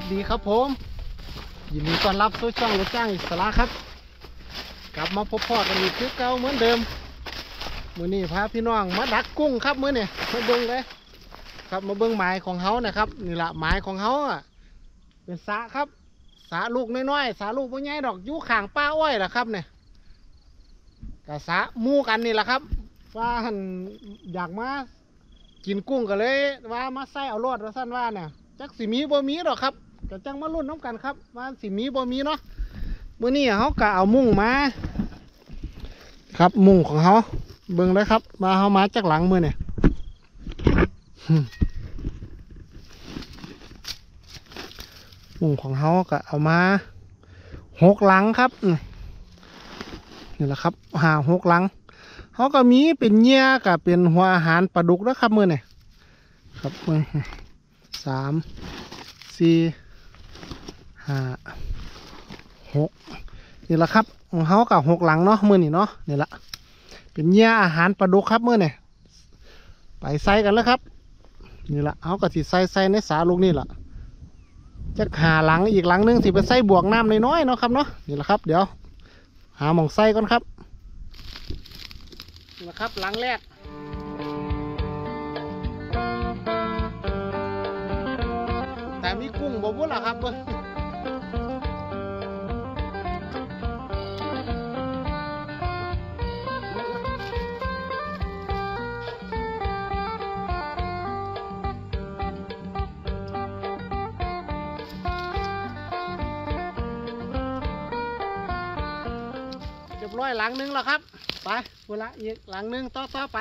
วัสดีครับผม ยินดีต้อนรับสู่ช่องรถจ้างอิสระครับ กลับมาพบพ่อกันอีกคือเก่าเหมือนเดิมมือนี้พาพี่น้องมาดักกุ้งครับมื้อนี้มาเบิ่งเลยครับมาเบิ่งหมายของเฮานะครับนี่ละหมายของเฮาอะเป็นสะครับสะลูกน้อยๆสะลูกบ่ใหญ่ดอกอยู่ข้างป้าอ้อยล่ะครับเนี่ยกะสะมู่กันนี่แหละครับว่าหันอยากมากินกุ้งก็เลยว่ามาใส่เอารอดว่าสั้นว่าเนี่ยจักสิมีบ่มีดอกครับ ก็จังมาลุ้นน้ำกันครับว่าสิมีบ่มีเนาะมื้อนี้เขาก็เอามุ้งมา ครับมุ้งของเขาเบิ่งเลยครับ มาเขามาจากหลังมือเนี่ยมุ้งของเขาก็เอามาหกหลังครับนี่แหละครับหาหกหลังเขาก็มีเป็นเหยื่อกับเป็นหัวอาหารปลาดุกนะครับมือเนี่ยครับมือสามสี่ ห้าหกนี่แหละครับของเขากับหกหลังเนาะมือนี่เนาะนี่แหละเป็นเหยื่ออาหารปลาดุกครับมือเนี่ยไปใส่กันแล้วครับ นี่แหละเขาก็สิใส่ใส่ในสาลูกนี่แหละจะหาหลังอีกหลังหนึงสิไปใส่บวกน้ำน้อยๆเนาะครับเนาะนี่แหละครับ เดี๋ยว หาหมองใส่ก่อนครับนี่ละครับหลังแรก แต่มีกุ้งบ่บุ่ล่ะครับเบิ่งเรียบร้อยหลังหนึงแล้วครับ ไปเวลาอีกหลังหนึงต่อต่อไป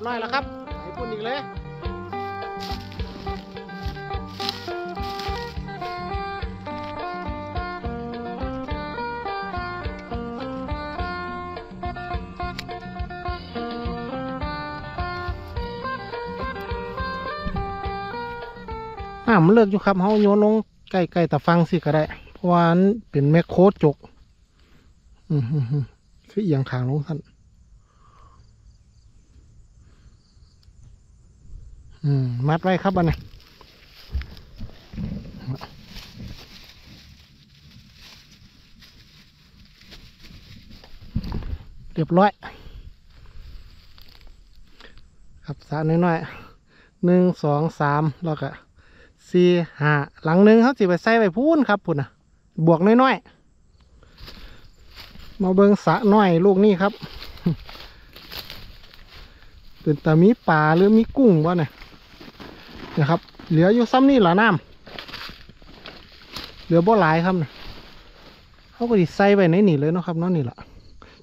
บร้อยแล้วครับไปปุ่นอีกเลยอ่ามันเลิกอยู่ครับเฮาโยนลงใกล้ๆแตะฟังสิก็ได้ เพราะว่าเป็นแมคโครจก อืมๆๆคือเอียงขางลงท่าน มัดไว้ครับอันนี้เรียบร้อย ครับสาน้อยๆหนึ่งสองสามแล้วก็สี่ห้าหลังหนึ่งเขาสิไปใส่ไปพูนครับพุ่นนะบวกน้อยๆ มาเบิงสะน้อยลูกนี่ครับเป็นแต่มีปลาหรือมีกุ้งวะเนี่ย นะครับ เหลืออยู่ซ้ำนี่หรอน้ำเหลือบ่หลายครับเนี่ยเขาก็ดิใส่ไปในนี่เลยนะครับนั่นี่แหละ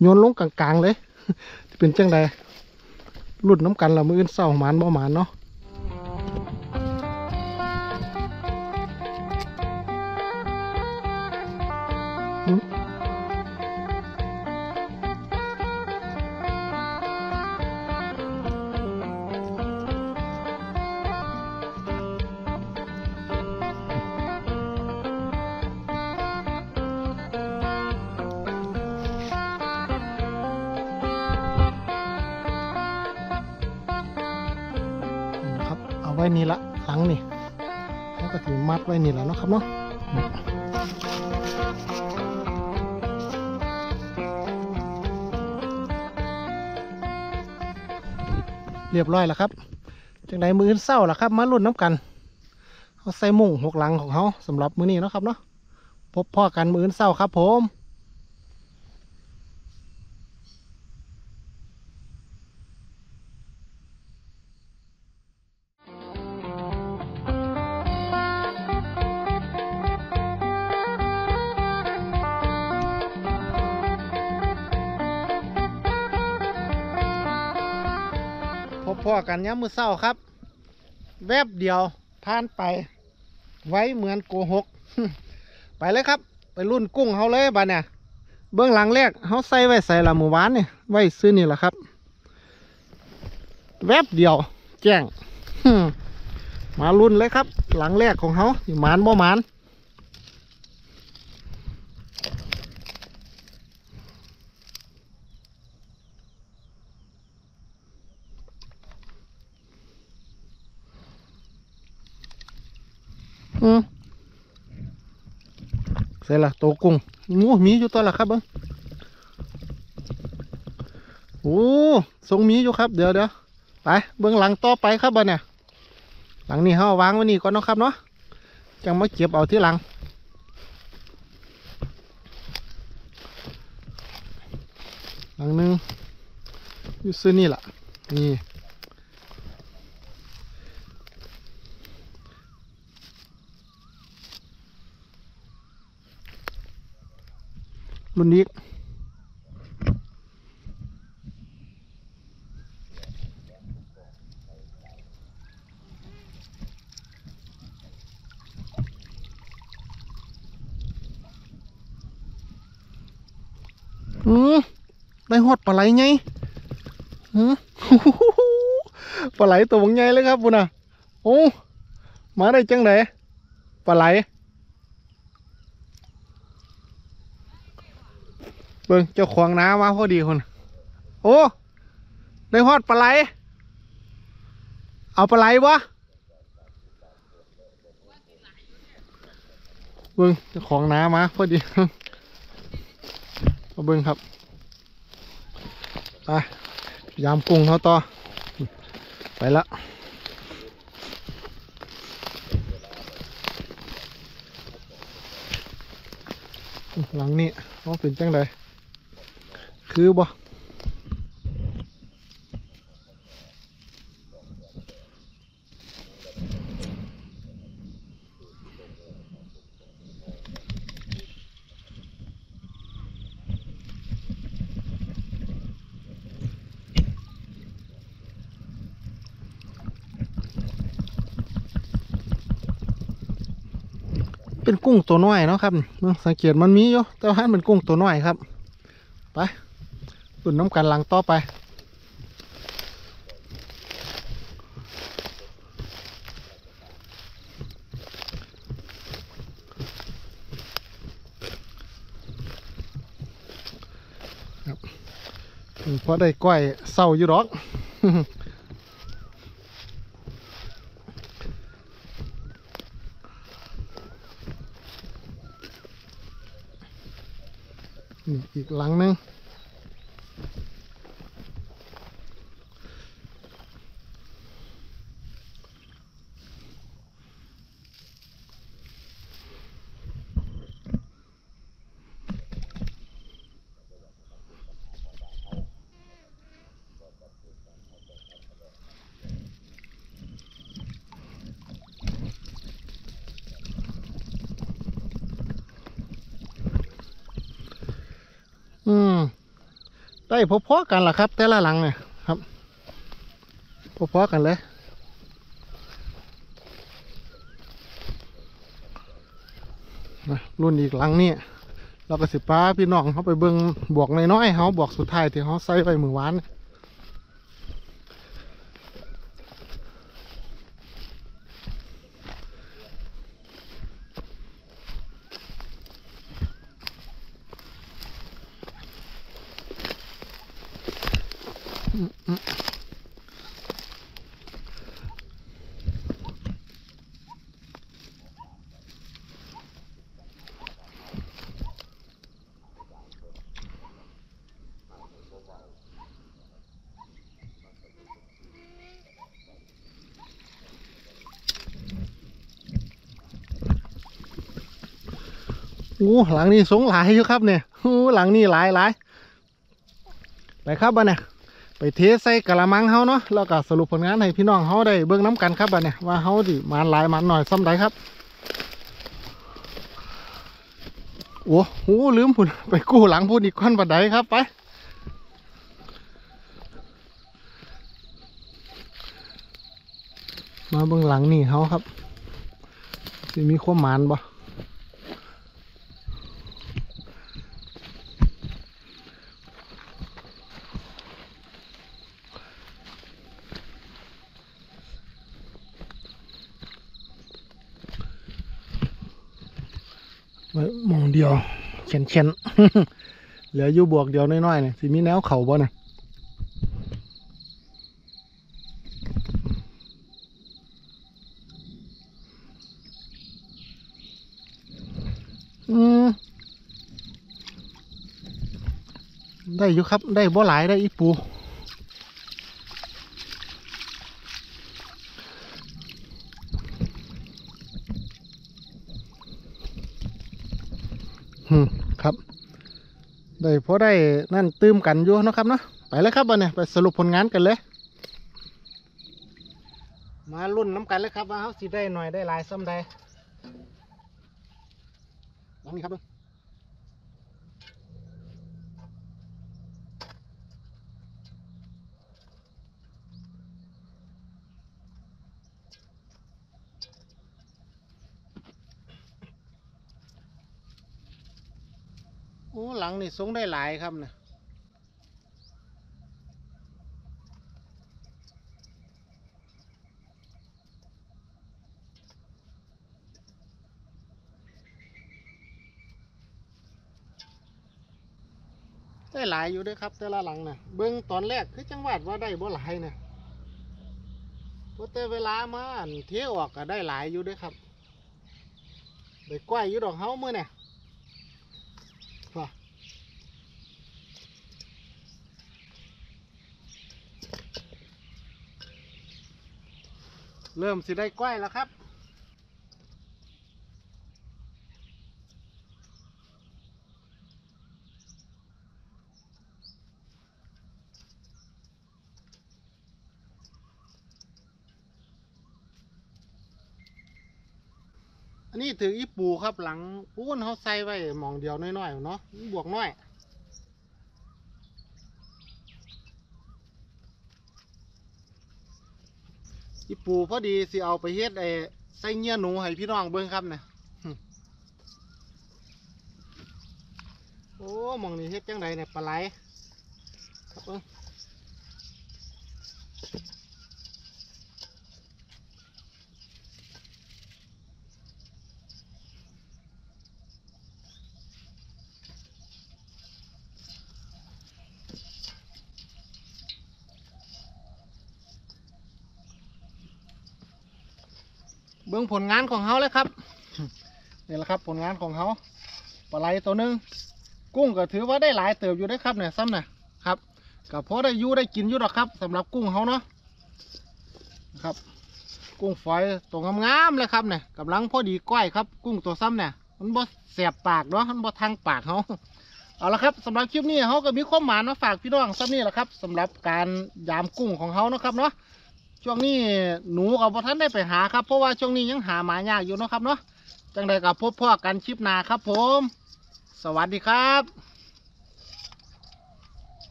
โยนลงกลางๆเลยเป็นจังใดรุดนน้ำกันเรามืออื่นเศร้าหมานบ่หมานเนาะ ไว้นี่ละหลังนี่แล้วก็ถือมัดไว้นี่และเนาะครับเนาะเรียบร้อยแล้วครับจังใดมืออนเศร้าล่ะครับ มาลุ่นน้ำกันเขาใส่มุ้งหกหลังของเขาสำหรับมือนี้เนาะครับเนาะพบพ่อกันมืออนเศร้าครับผม บพ่อกันย้ำมือเศร้าครับ แวบเดียวผ่านไป ไว้เหมือนโกหก ไปเลยครับ ไปรุ่นกุ้งเขาเลยบ้านเนี่ยเบื้องหลังแรกเขาใส่ไว้ใส่ละหมู่บ้านเนี่ยไว้ซื้อนี่แหละครับ แวบเดียว แจ้งมาลุ้นเลยครับ หลังแรกของเขาหมานบ่หมาน อืมเสร็จละโตกุ้งงูมีอยู่ตัวละครับเบิ้งโอ้ทรงมีอยู่ครับ เดี๋ยวเดี๋ยวไปเบิ้องหลังต่อไปครับบ่เนี่ยหลังนี้เขาวางไว้นี่ก่อนนะครับเนาะจังมาเก็บเอาที่หลัง หลังนึงอยู่ซื้อนี่แหละนี่ รุ่นนี้อืมได้หอดปลาไหลไงหืมปลาไหลตัวบงใหญ่เลยครับพุ่นอะโอ้มาได้จังไดปลาไหล เบิ่งเจ้าของน้ำมาพอดีคน โอ้ ได้ฮอดปลาไหล เอาปลาไหลวะเบิ่งเจ้าของน้ำมาพอดีเอาเบิ่งครับไปยามกุ้งเขาต่อ ไปละหลังนี้เขาเป็นจังได คือบ่เป็นกุ้งตัวน้อยเนาะครับเบิ่งสังเกตมันมีอยู่แต่ว่ามันเป็นกุ้งตัวน้อยครับ ไป ตุ่นน้ำกันหลังต่อไป เพราะได้ก้อยเศร้าอยู่หรอกนี่อีกหลังหนึง อืม ได้พอๆกันล่ะครับ แต่ละหลังเนี่ยครับพอๆกันเลยรุ่นอีกหลังนี่เราก็สิป้าพี่น้องเขาไปเบิ้งบวกน้อยๆเขาบวกสุดท้ายที่เขาใส่ไปมือวาน อู้หลังนี้สงหลายอยู่ครับเนี่ยอู้หลังนี้หลายหลายไปครับบ้านเนี่ยไปเทใส่กะละมังเฮาเนาะแล้วก็สรุปผลงานให้พี่น้องเฮาได้เบิ่งน้ำกันครับบ้านเนี่ยว่าเฮาดิมานหลายมานหน่อยซ้ำใดครับโอ้โหลืมพุ่นไปกู้หลังพุ่นอีกคนบันไดครับไปมาเบิ่งหลังนี่เฮาครับสิมีความหมานบ่ มองเดียวเข็นเข็นเหลืออยู่บวกเดียวน้อยๆเนี่ยสิมีแนวเข่าบ่เนี่ยอืมได้อยู่ครับ ได้บ่หลายได้อีปู ครับ ได้พอได้นั่นตื้มกันอยู่นะครับเนาะไปเลยครับวันนี้ไปสรุปผลงานกันเลย มารุ่นน้ำกันเลยครับว่าเขาสิได้หน่อยได้หลายซ้ำใดลองนี่ครับ อ้หลังนี่สูงได้หลายครับเนี่ยได้หลายอยู่ด้วยครับแต่ละหลังเนี่ยเบิ้องตอนแรกคือจังหวัดว่าได้บ่หลายเนี่ยพราะแต่เวลามาเที่ยวออกก็ได้หลายอยู่ด้วยครับได้กล้วยอยู่ดอกเฮาเมื่อเนี่ยว่ะ เริ่มสิได้กล้วยแล้วครับ อันนี้ถืออีปูครับหลังปูนเขาใส่ไว้หมองเดียวน้อยๆเนาะบวกน้อย ปูพอดีสิเอาไปเฮ็ดไอ้ไส้เงี้ยหนูให้พี่น้องเบิ่งครับเนี่ยโอ้หมองนี้เฮ็ดจังไดเนี่ยปลาไหลครับเอ้ เบิ่งผลงานของเขาเลยครับนี่แหละครับผลงานของเขาปลาไหลตัวหนึงกุ้งก็ถือว่าได้หลายเติบอยู่ได้ครับเนี่ยซ้ำนี่ยครับก็พอได้ยู่ได้กินอยู่หรอกครับสำหรับกุ้งเขาเนาะครับ กุ้งฝอยตัวงามๆเลยครับเนี่ยกำลังพอดีก้อยครับ กุ้งตัวซ้ำเนี่ยมันบ่แสบปากเนาะมันบ่ทางปากเขาเอาละครับสำหรับคลิปนี้เขาก็มีความหมายมาฝากพี่น้องซ้ำนี่แหละครับสำหรับการยามกุ้งของเขาเนาะครับเนาะ ช่วงนี้หนูกับพ่ท่านได้ไปหาครับ เพราะว่าช่วงนี้ยังหาหมายากอยู่เนาะครับเนาะจังใดกับพบพ่อกันชิปนาครับผม สวัสดีครับ